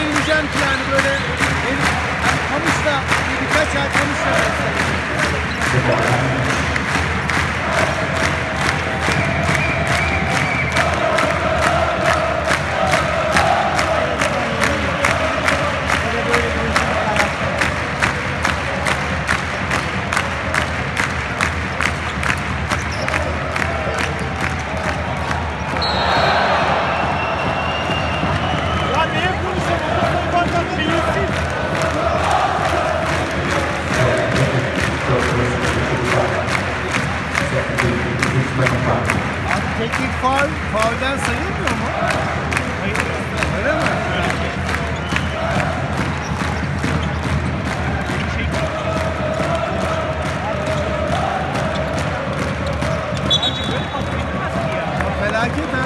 yürüyeceğim ki yani böyle benim, kamışla birkaç ay kamışla. teknik faul, faulden sayılmıyor mu? Hayır. Öyle mi? Felaket ha.